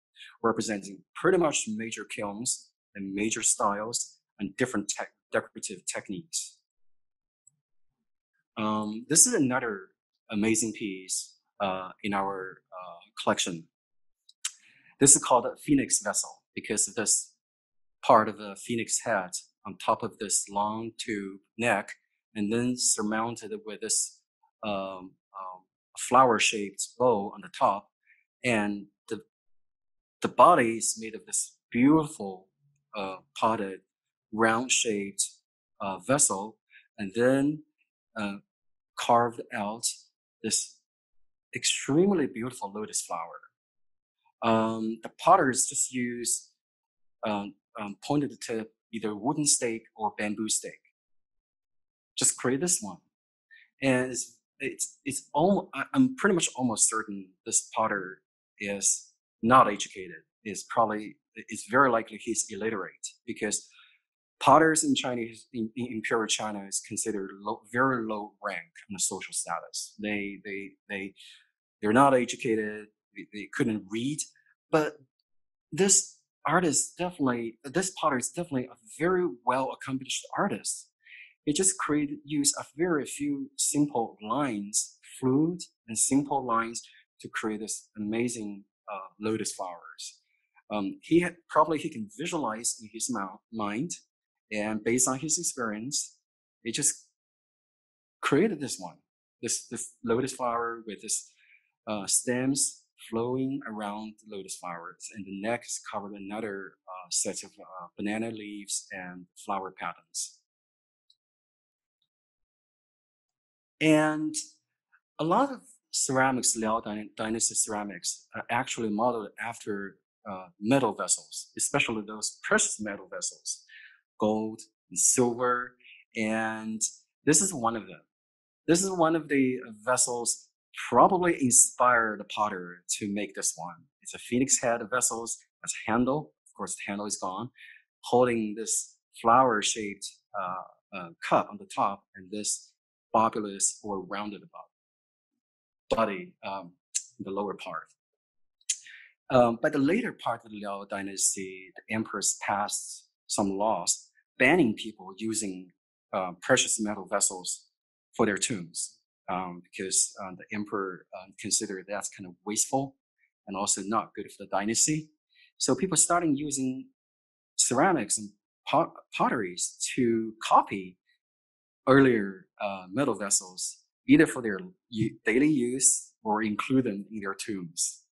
representing pretty much major kilns and major styles and different te decorative techniques. Um, this is another amazing piece uh, in our uh, collection. This is called a phoenix vessel because of this part of the phoenix head on top of this long tube neck and then surmounted with this um, um, flower-shaped bow on the top, and the the body is made of this beautiful uh, potted, round-shaped uh, vessel, and then uh, carved out this extremely beautiful lotus flower. Um, the potters just use um, um, pointed tip, either wooden stake or bamboo stake just create this one. And it's, it's, it's almost, I'm pretty much almost certain this potter is not educated. Is probably, it's very likely he's illiterate because potters in Chinese, in, in imperial China is considered low, very low rank in the social status. They, they, they, they're not educated. They, they couldn't read, but this artist definitely, this potter is definitely a very well accomplished artist it just created use of very few simple lines, fluid and simple lines to create this amazing uh, lotus flowers. Um, he had, probably he can visualize in his mind, and based on his experience, he just created this one, this this lotus flower with this uh, stems flowing around the lotus flowers, and the neck is covered another uh, set of uh, banana leaves and flower patterns. And a lot of ceramics, Liao Dynasty ceramics, are actually modeled after uh, metal vessels, especially those precious metal vessels, gold and silver. And this is one of them. This is one of the vessels probably inspired the potter to make this one. It's a phoenix head of vessels, has a handle. Of course, the handle is gone, holding this flower shaped uh, uh, cup on the top and this Populous or rounded about body, um, the lower part. Um, by the later part of the Liao dynasty, the emperors passed some laws banning people using uh, precious metal vessels for their tombs um, because uh, the emperor uh, considered that's kind of wasteful and also not good for the dynasty. So people started using ceramics and pot- potteries to copy earlier uh, metal vessels, either for their daily use or include them in their tombs.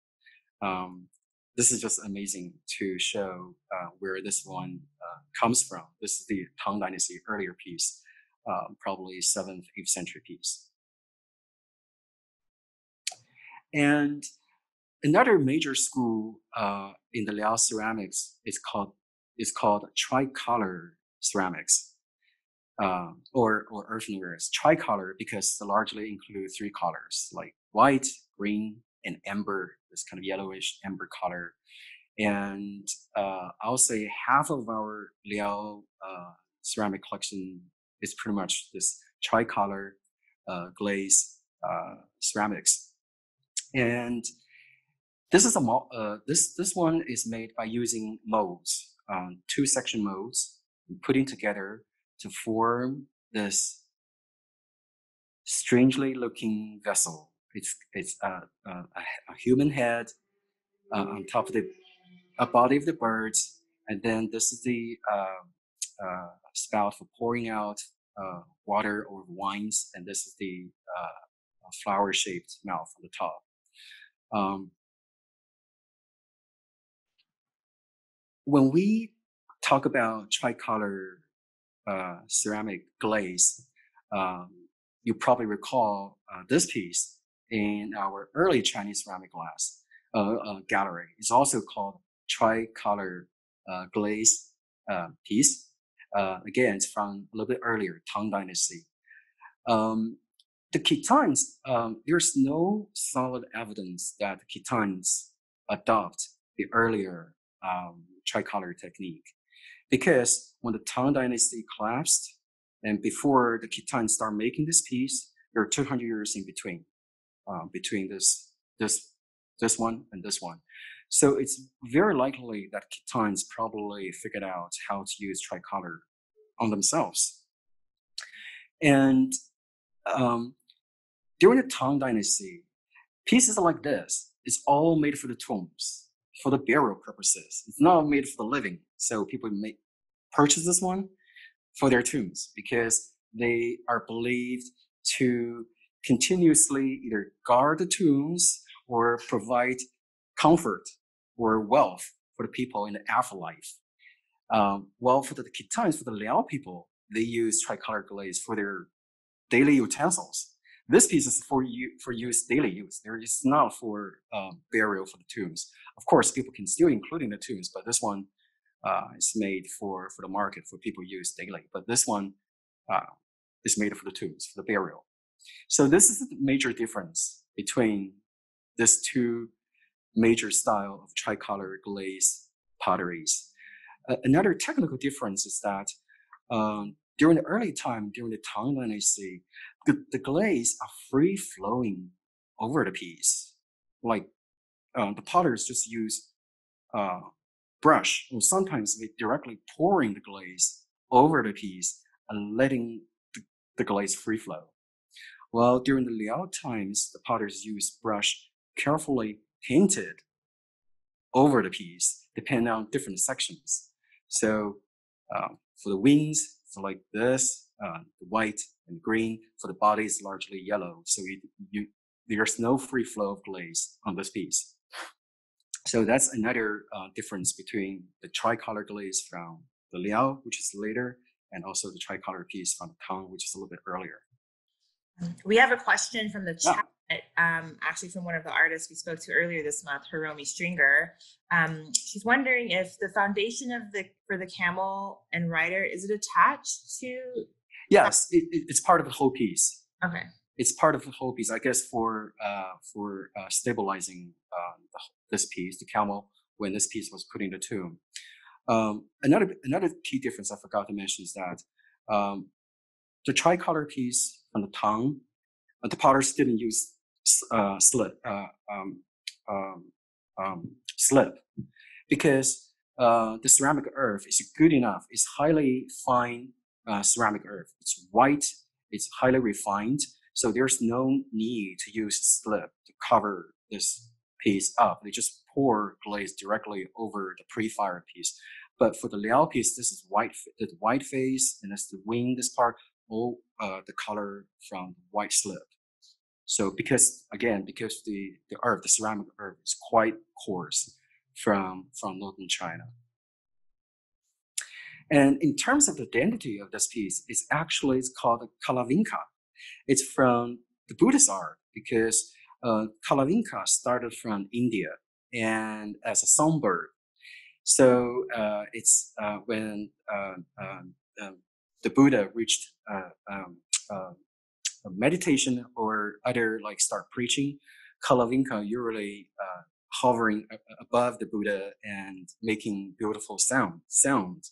Um, this is just amazing to show uh, where this one uh, comes from. This is the Tang Dynasty earlier piece, um, probably 7th, 8th century piece. And another major school uh, in the Liao ceramics is called is called tricolor ceramics uh, or, or earthenwares, tricolor, because they largely include three colors like white, green, and amber, this kind of yellowish amber color. And uh, I'll say half of our Liao uh, ceramic collection is pretty much this tricolor uh, glaze uh, ceramics. And this is a uh, this this one is made by using molds, um, two section molds, putting together to form this strangely looking vessel. It's, it's a, a, a human head uh, on top of the a body of the birds, and then this is the uh, uh, spout for pouring out uh, water or wines, and this is the uh, flower-shaped mouth on the top. Um, when we talk about tricolor uh, ceramic glaze. Um, you probably recall uh, this piece in our early Chinese ceramic glass uh, uh, gallery. It's also called tricolor uh, glaze uh, piece. Again, it's from a little bit earlier, Tang Dynasty. Um, the Khitans, um, there's no solid evidence that Khitans adopt the earlier um, tricolor technique. Because when the Tang Dynasty collapsed, and before the Khitan start making this piece, there are 200 years in between, uh, between this, this, this one and this one. So it's very likely that Khitans probably figured out how to use tricolor on themselves. And um, during the Tang Dynasty, pieces like this is all made for the tombs, for the burial purposes. It's not made for the living. So people may purchase this one for their tombs because they are believed to continuously either guard the tombs or provide comfort or wealth for the people in the afterlife. Um, well, for the Khitans, for the Liao people, they use tricolor glaze for their daily utensils. This piece is for you for use daily use. There is not for um, burial for the tombs. Of course, people can still include in the tombs, but this one uh, is made for for the market for people use daily. But this one uh, is made for the tombs for the burial. So this is the major difference between these two major style of tricolor glaze potteries. Uh, another technical difference is that um, during the early time, during the Tang Dynasty, the, the glaze are free flowing over the piece. Like uh, the potters just use uh, brush, or sometimes they directly pouring the glaze over the piece and letting the, the glaze free flow. Well, during the Liao times, the potters use brush carefully painted over the piece, depending on different sections. So uh, for the wings, it's like this, uh, the white and green. For the body, it's largely yellow. So you, you, there's no free flow of glaze on this piece. So that's another uh, difference between the tricolor glaze from the Liao, which is later, and also the tricolor piece from the Tang, which is a little bit earlier.
We have a question from the chat um, actually from one of the artists we spoke to earlier this month, Hiromi Stringer. Um, she's wondering if the foundation of the for the camel and rider is it attached to?
Yes, it, it's part of the whole piece.
Okay.
It's part of the whole piece, I guess, for uh, for uh, stabilizing uh, this piece, the camel, when this piece was put in the tomb. Um, another another key difference I forgot to mention is that um, the tricolor piece on the Tang, uh, the potters didn't use uh, slip, uh, um, um, um, slip because uh, the ceramic earth is good enough. It's highly fine uh, ceramic earth. It's white. It's highly refined. So there's no need to use slip to cover this piece up. They just pour glaze directly over the pre-fire piece. But for the Liao piece, this is white, the white face, and that's the wing, this part, all uh, the color from white slip. So because again, because the, the earth, the ceramic earth is quite coarse from, from northern China. And in terms of the identity of this piece, it's actually it's called Kalavinka. It's from the Buddhist art because uh, Kalavinka started from India and as a songbird. So uh, it's uh, when uh, um, um, the Buddha reached uh, um, uh, meditation or other like start preaching, Kalavinka usually uh, hovering above the Buddha and making beautiful sound sound.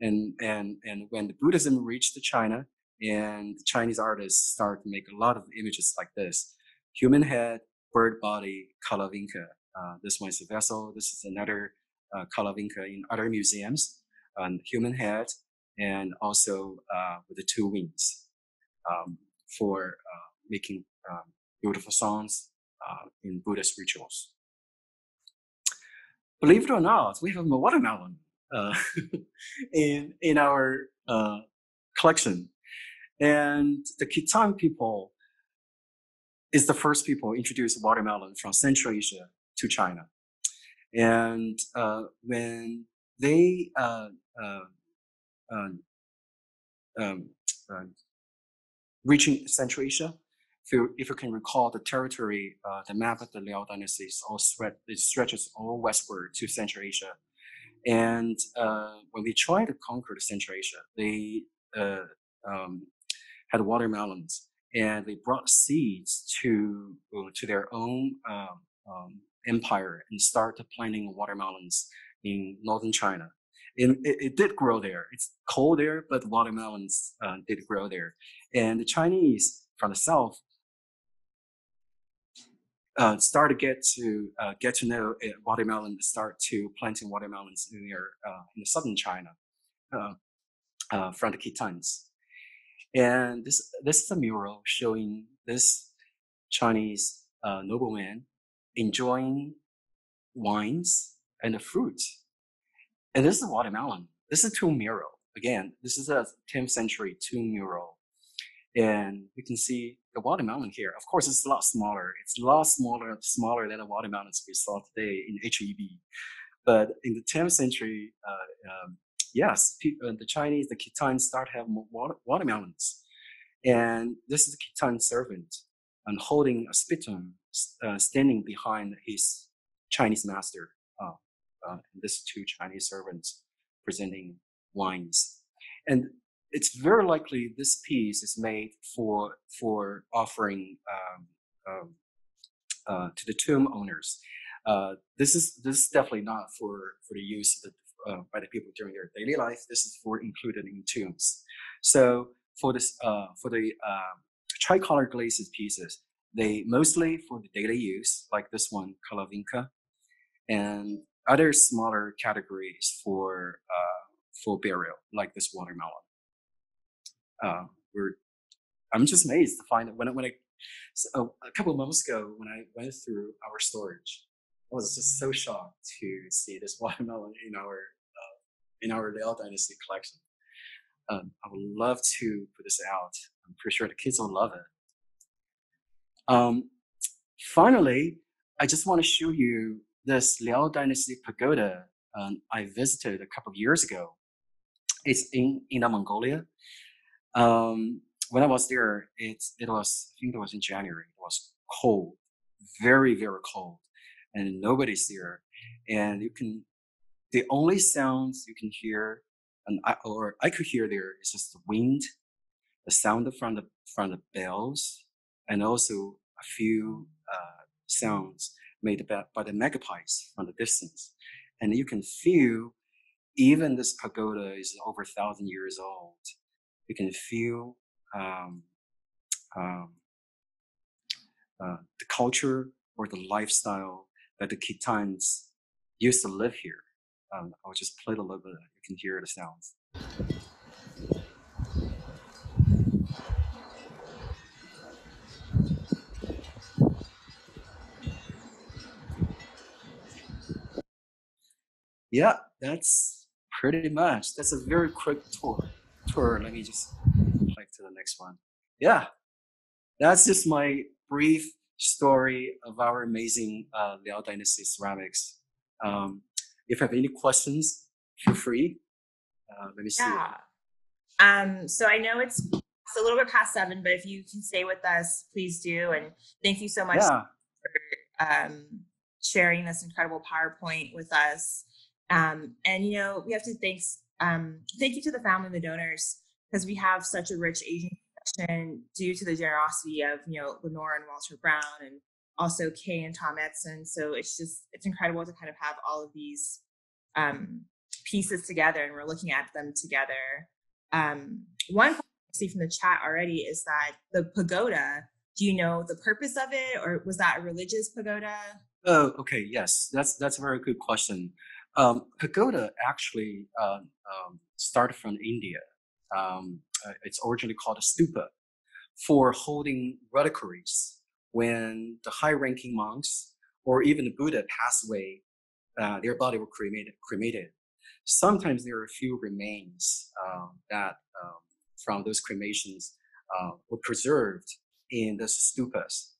And and and when the Buddhism reached the China and Chinese artists start to make a lot of images like this, human head, bird body, Kalavinka. Uh, this one is a vessel. This is another uh, Kalavinka in other museums. Um, human head and also uh, with the two wings. Um, for uh, making um, beautiful songs uh, in Buddhist rituals. Believe it or not, we have a watermelon uh, in in our collection, and the Khitan people is the first people introduced watermelon from Central Asia to China. And uh, when they uh, uh, um, uh, reaching Central Asia. If you, if you can recall the territory, uh, the map of the Liao dynasty is all spread, it stretches all westward to Central Asia. And uh, when we tried to conquer Central Asia, they um, had watermelons and they brought seeds to uh, to their own um, um, empire and started planting watermelons in northern China. And it, it, did grow there. It's cold there, but watermelons uh, did grow there. And the Chinese from the south uh, to get to uh, get to know uh, watermelon, start to planting watermelons in their uh, in the southern China uh, from the Khitans. And this this is a mural showing this Chinese nobleman enjoying wines and the fruit. And this is a watermelon. This is a tomb mural. Again, this is a 10th century tomb mural. And you can see the watermelon here. Of course, it's a lot smaller. It's a lot smaller, smaller than the watermelons we saw today in HEB. But in the 10th century, uh, um, yes, uh, the Chinese, the Khitan start water, watermelons. And this is the Khitan servant and holding a spittoon, uh, standing behind his Chinese master. Uh, uh, and this two Chinese servants presenting wines. And it's very likely this piece is made for for offering um, um, uh, to the tomb owners. Uh, this is this is definitely not for for the use the, uh, by the people during their daily life. This is for included in tombs. So for this uh, for the um, tricolor glazes pieces, they mostly for the daily use, like this one, Kalavinka, and other smaller categories for uh, for burial, like this watermelon uh, we're I'm just amazed to find that when I, when I so a couple of months ago when I went through our storage, was just so shocked to see this watermelon in our uh, in our Liao Dynasty collection. Um, I would love to put this out. I'm pretty sure the kids will love it. Um, finally, I just want to show you this Liao Dynasty pagoda um, I visited a couple of years ago. It's in Inner Mongolia. Um, when I was there, it's it was I think it was in January. It was cold, very very cold, and nobody's there. And you can the only sounds you can hear, and I, or I could hear there is just the wind, the sound from the from the bells, and also a few uh, sounds made by, by the magpies from the distance. And you can feel even this pagoda is over a thousand years old you can feel um, um, uh, the culture or the lifestyle that the Khitans used to live here. Um, I'll just play a little bit. You can hear the sounds. Yeah, that's pretty much. That's a very quick tour tour. Let me just click to the next one. Yeah, that's just my brief story of our amazing uh, Liao Dynasty ceramics. Um, if you have any questions, feel free. Uh, let me see.
Yeah. Um, so I know it's, a little bit past seven, but if you can stay with us, please do. And thank you so much yeah. for um, sharing this incredible PowerPoint with us. Um, and you know, we have to thanks um, thank you to the family and the donors because we have such a rich Asian due to the generosity of you know Lenore and Walter Brown and also Kay and Tom Edson. So it's just it's incredible to kind of have all of these um, pieces together and we're looking at them together. Um, one I see from the chat already is that the pagoda. Do you know the purpose of it, or was that a religious pagoda?
Oh, okay. Yes, that's that's a very good question. Um, pagoda actually uh, um, started from India. Um, uh, it's originally called a stupa for holding reliquaries when the high-ranking monks or even the Buddha passed away. Uh, their body were cremated. cremated. Sometimes there are a few remains um, that um, from those cremations uh, were preserved in the stupas.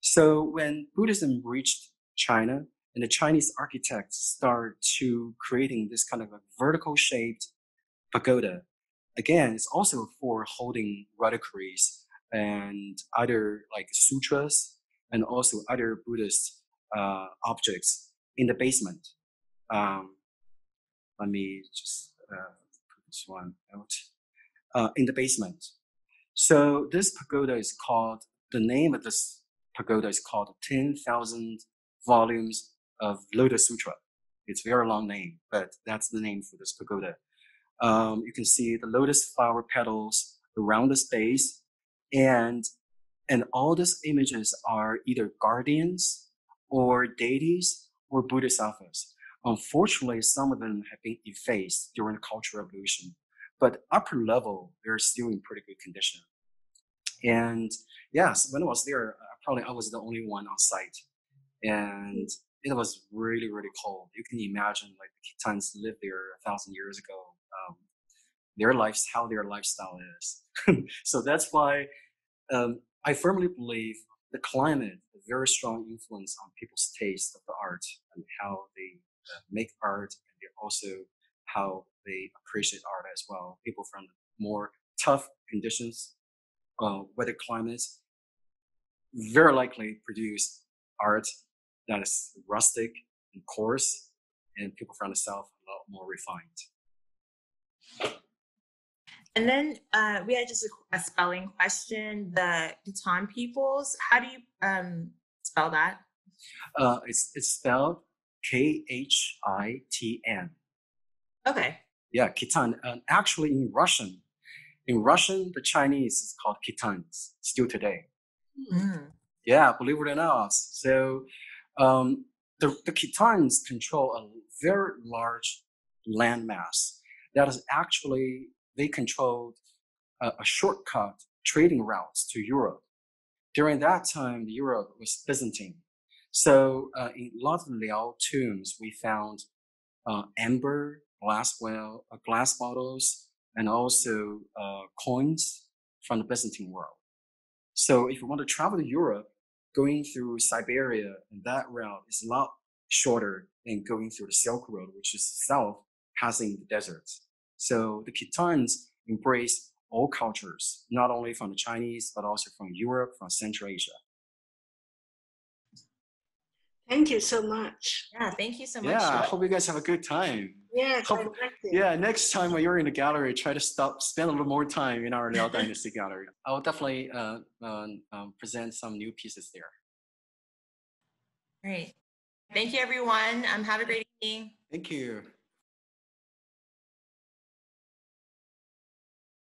So when Buddhism reached China, and the Chinese architects start to creating this kind of a vertical shaped pagoda. Again, it's also for holding reliquaries and other like sutras and also other Buddhist uh, objects in the basement. Um, let me just uh, put this one out uh, in the basement. So this pagoda is called, the name of this pagoda is called 10,000 volumes of Lotus Sutra. It's a very long name, but that's the name for this pagoda. Um, you can see the lotus flower petals around the space and and all these images are either guardians or deities or bodhisattvas. Unfortunately, some of them have been effaced during the Cultural Revolution, but upper level, they're still in pretty good condition. And yes, when I was there, probably I was the only one on site. And it was really, really cold. You can imagine like the Khitans lived there a thousand years ago. Their lives, how their lifestyle is. so that's why um, I firmly believe the climate a very strong influence on people's taste of the art and how they uh, make art and also how they appreciate art as well. People from more tough conditions, uh, weather climates, very likely produce art that is rustic and coarse, and people from the south a lot more refined.
And then uh, we had just a, a, spelling question. The Khitan peoples, how do you um, spell that?
Uh, it's, it's spelled K H I T N.
Okay.
Yeah, Khitan. Actually, in Russian, in Russian, the Chinese is called Khitans still today. Mm. Yeah, believe it or not. So um, the, the Khitans control a very large landmass that is actually they controlled a, a shortcut trading routes to Europe. During that time, Europe was Byzantine. So uh, in a lot of Liao tombs, we found uh, amber, glass well, uh, glass bottles, and also uh, coins from the Byzantine world. So if you want to travel to Europe, going through Siberia and that route is a lot shorter than going through the Silk Road, which is south, passing the deserts. So the Khitans embrace all cultures, not only from the Chinese, but also from Europe, from Central Asia.
Thank you so much.
Yeah, thank you so much.
Yeah, I hope you guys have a good time.
Yeah,
hope, yeah. Next time when you're in the gallery, try to stop, spend a little more time in our Liao Dynasty gallery. I will definitely uh, um, um, present some new pieces there.
Great. Thank you, everyone. Um, have a great evening.
Thank you.